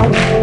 Wow.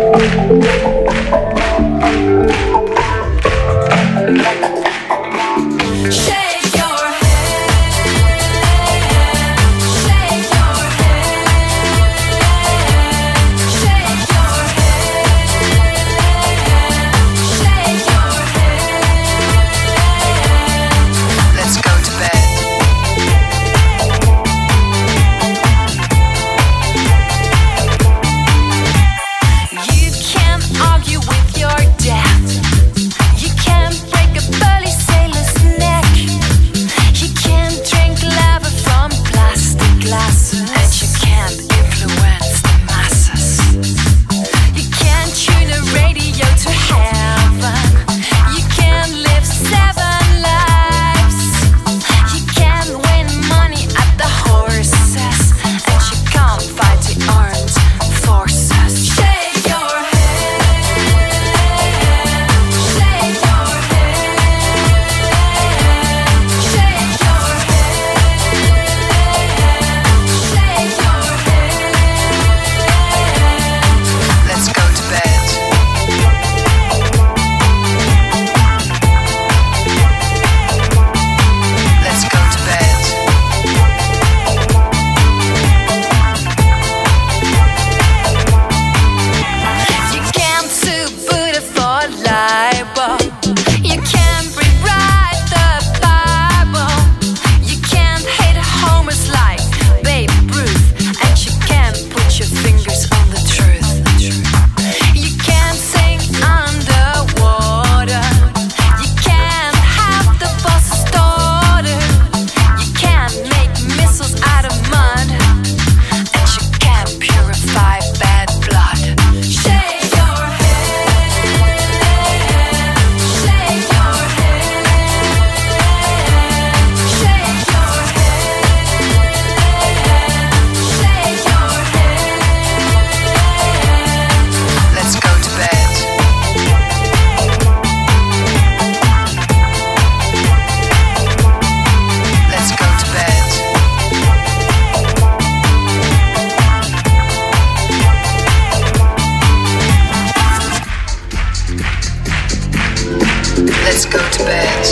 Let's go to bed.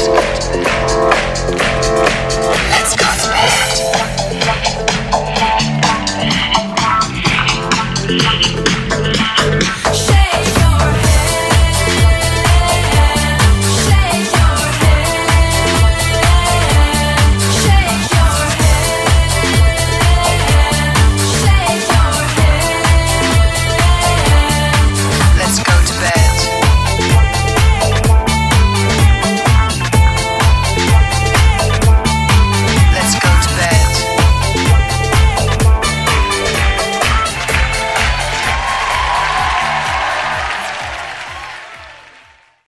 Let's go to bed.